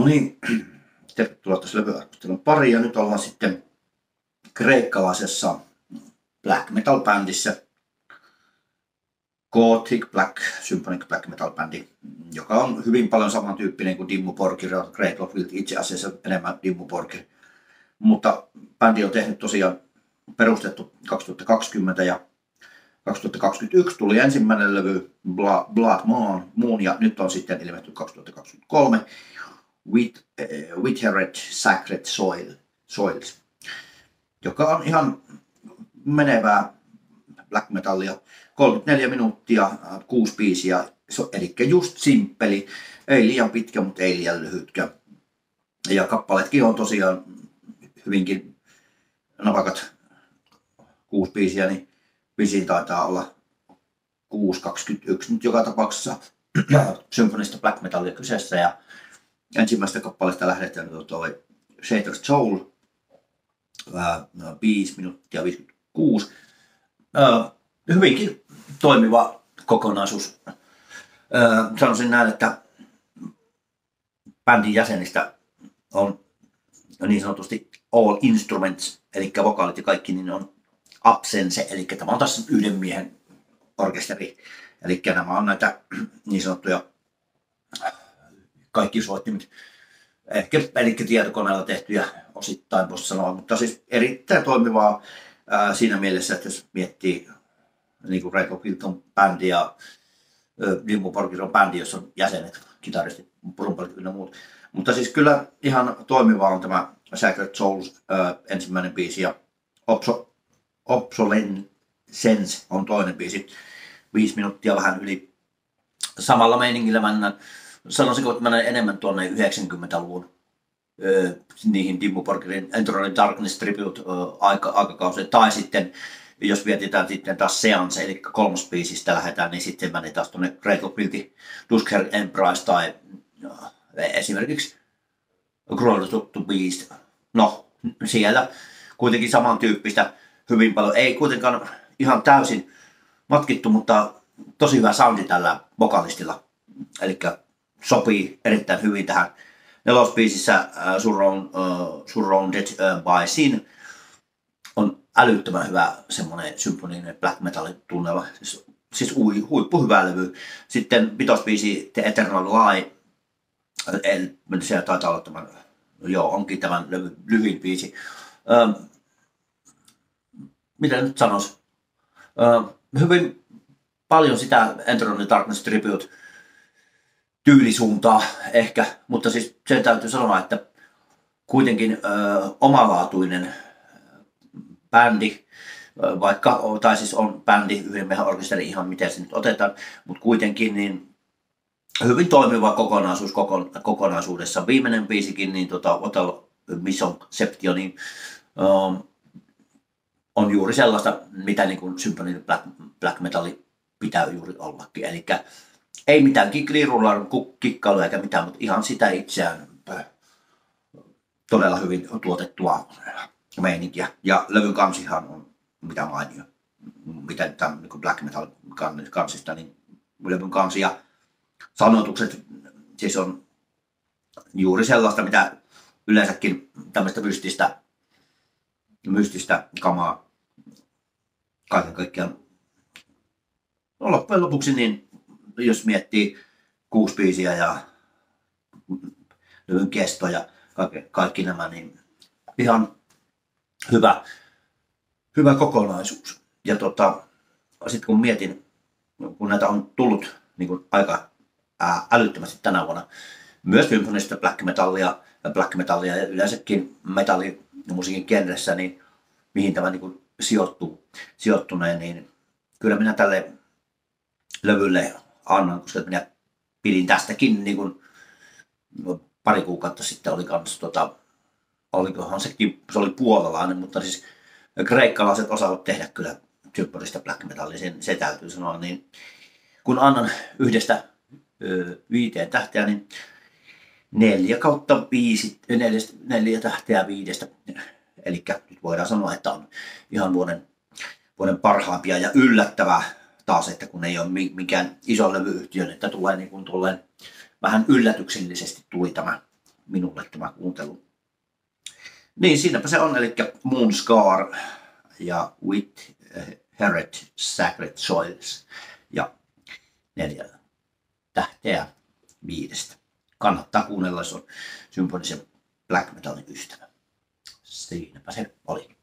No niin, tervetuloa tässä levyarvostelun pari ja nyt ollaan sitten kreikkalaisessa black metal bändissä Gothic Black, Symphonic Black Metal bändi, joka on hyvin paljon samantyyppinen kuin Dimmu Borgir ja Great Lockfield, itse asiassa enemmän Dimmu Borgir. Mutta bändi on tehnyt tosiaan perustettu 2020 ja 2021 tuli ensimmäinen levy Blood Moon ja nyt on sitten ilmestynyt 2023 With, uh, Witheret Sacred Soil, Soils, joka on ihan menevää black metallia. 34 minuuttia, kuusi biisiä, eli just simppeli, ei liian pitkä, mutta ei liian lyhytkä. Ja kappaletkin on tosiaan hyvinkin napakat kuusi biisiä, niin pisin taitaa olla 6.21, mutta joka tapauksessa symfonista black metallia kyseessä ja ensimmäistä kappaleesta lähdetään toi Shattered Soul, 5 minuuttia 56. Hyvinkin toimiva kokonaisuus. Sanoisin näin, että bändin jäsenistä on niin sanotusti all instruments, eli vokaalit ja kaikki, niin on absense, eli tämä on taas yhden miehen orkesteri. Eli nämä on näitä niin sanottuja kaikki soittimet, ehkä eli tietokoneella tehtyjä osittain voisi sanoa, mutta siis erittäin toimivaa ää, siinä mielessä, että jos miettii niin kuin Red Hilton bändi ja Dimmu Porkison bändi, jossa on jäsenet, kitaristit, rumpalit ja muut. Mutta siis kyllä ihan toimiva on tämä Sacred Souls ää, ensimmäinen biisi ja Obso, Obsolescence on toinen biisi. Viisi minuuttia vähän yli samalla meiningillä mennään. Sanoisinko, että mennään enemmän tuonne 90-luvun öö, niihin Dimmu Borgerin Enter Darkness Tribute öö, aika. Tai sitten, jos vietitään sitten taas Seance, eli kolmospiisistä lähdetään, niin sitten menee taas tuonne Great Bilti, Dusker Emprise tai no, esimerkiksi to, to Beast. No, siellä kuitenkin samantyyppistä hyvin paljon. Ei kuitenkaan ihan täysin matkittu, mutta tosi hyvä soundi tällä vokalistilla. Eli sopii erittäin hyvin tähän nelospiisissä uh, uh, Surrounded uh, by Sin on älyttömän hyvä semmoinen symfoninen black metalin tunnelma. Siis, siis ui, huippu hyvä levy. Sitten vitospiisi The Eternal Lie. En, se taitaa olla tämän, joo, onkin tämän levy, lyhyin biisi. Um, mitä nyt sanois, uh, hyvin paljon sitä Enter the Darkness Tribute tyylisuuntaa ehkä, mutta siis sen täytyy sanoa, että kuitenkin ö, omalaatuinen bändi, vaikka, tai siis on bändi, yhden mehän orkesteri ihan miten se nyt otetaan, mutta kuitenkin niin hyvin toimiva kokonaisuus kokon, kokonaisuudessa. Viimeinen biisikin, niin tota, Hotel Mission Septio, niin um, on juuri sellaista, mitä niin kuin Symphony Black, Black Metalli pitää juuri ollakin. Eli ei mitään kiklirulla, kikkailuja eikä mitään, mutta ihan sitä itseään todella hyvin tuotettua meininkiä. Ja levyn kansihan on mitä mainio. Mitä tämän niin Black Metal kansista, niin levyn kansi ja sanotukset siis on juuri sellaista, mitä yleensäkin tämmöistä mystistä, mystistä kamaa kaiken kaikkiaan no loppujen lopuksi, niin jos miettii kuusi biisiä ja levyn kesto ja kaikki, kaikki nämä, niin ihan hyvä, hyvä kokonaisuus. Ja tota, sitten kun mietin, kun näitä on tullut niin kuin aika ää, älyttömästi tänä vuonna, myös symfonista black metallia, black metallia ja yleensäkin metalli musiikin genressä, niin mihin tämä niin kuin sijoittuu, sijoittuneen, niin kyllä minä tälle levylle annan, koska minä pidin tästäkin niin kuin, pari kuukautta sitten oli kans tota, olikohan sekin, se oli puolalainen, mutta siis kreikkalaiset osaavat tehdä kyllä symfonista black metallia, sen, se täytyy sanoa, niin kun annan yhdestä ö, viiteen tähteä, niin neljä kautta viisi, neljä, neljä tähteä viidestä. Eli nyt voidaan sanoa, että on ihan vuoden, vuoden parhaimpia ja yllättävää taas, että kun ei ole mikään iso levyyhtiö, että tulee niin kuin tulleen vähän yllätyksellisesti tuli tämä minulle tämä kuuntelu. Niin, siinäpä se on, eli Moon Scar ja With Heret Sacred Soils ja neljä tähteä viidestä. Kannattaa kuunnella, se on symfonisen black metalin ystävä. Siinäpä se oli.